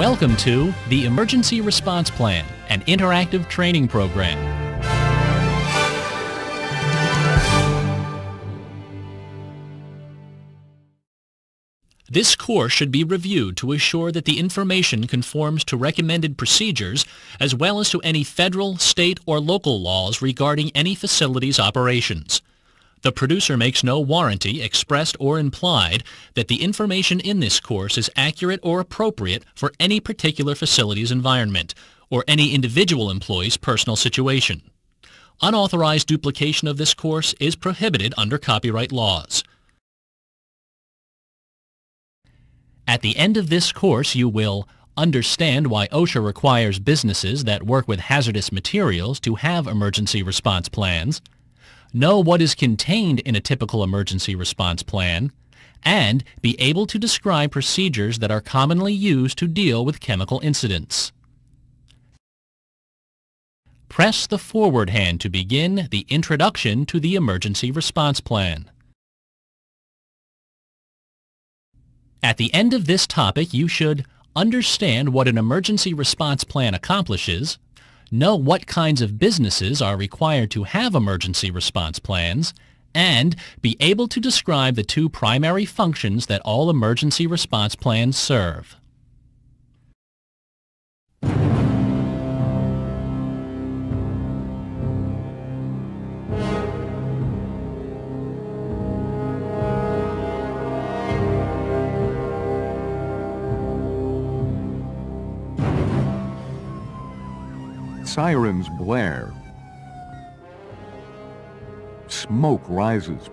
Welcome to the Emergency Response Plan, an interactive training program. This course should be reviewed to assure that the information conforms to recommended procedures as well as to any federal, state, or local laws regarding any facility's operations. The producer makes no warranty, expressed or implied, that the information in this course is accurate or appropriate for any particular facility's environment or any individual employee's personal situation. Unauthorized duplication of this course is prohibited under copyright laws. At the end of this course, you will understand why OSHA requires businesses that work with hazardous materials to have emergency response plans, know what is contained in a typical emergency response plan, and be able to describe procedures that are commonly used to deal with chemical incidents. Press the forward hand to begin the introduction to the emergency response plan. At the end of this topic, you should understand what an emergency response plan accomplishes, know what kinds of businesses are required to have emergency response plans, and be able to describe the two primary functions that all emergency response plans serve. Sirens blare. Smoke rises